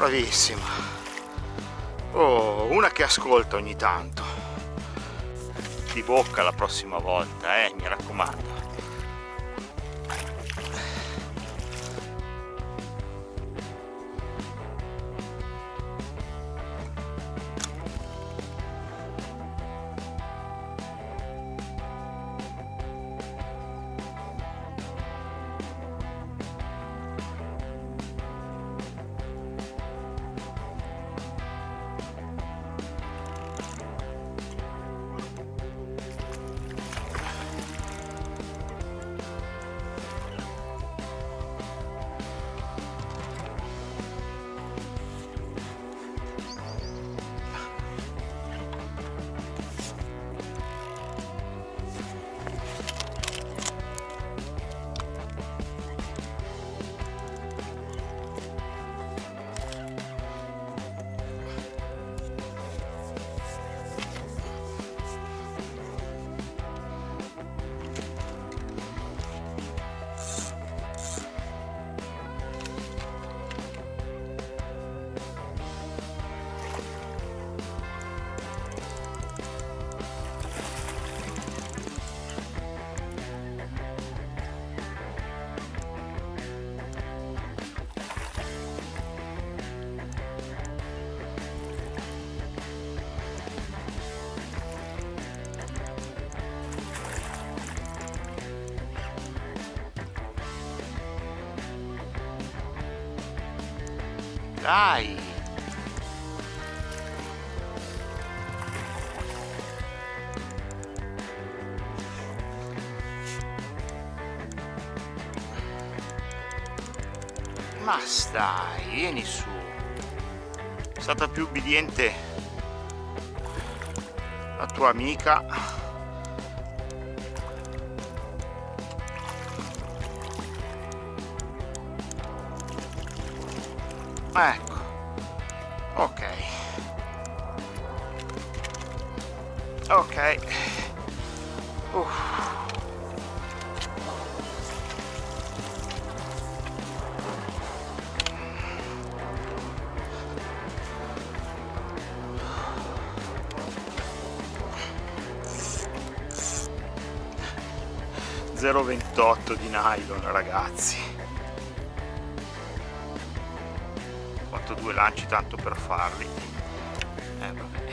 bravissima. Oh una che ascolta ogni tanto. Di bocca la prossima volta eh mi raccomando Dai! Ma stai, vieni su. È stata più ubbidiente la tua amica. Ecco. Ok. Ok. Uff. Di nylon ragazzi due lanci tanto per farli. Eh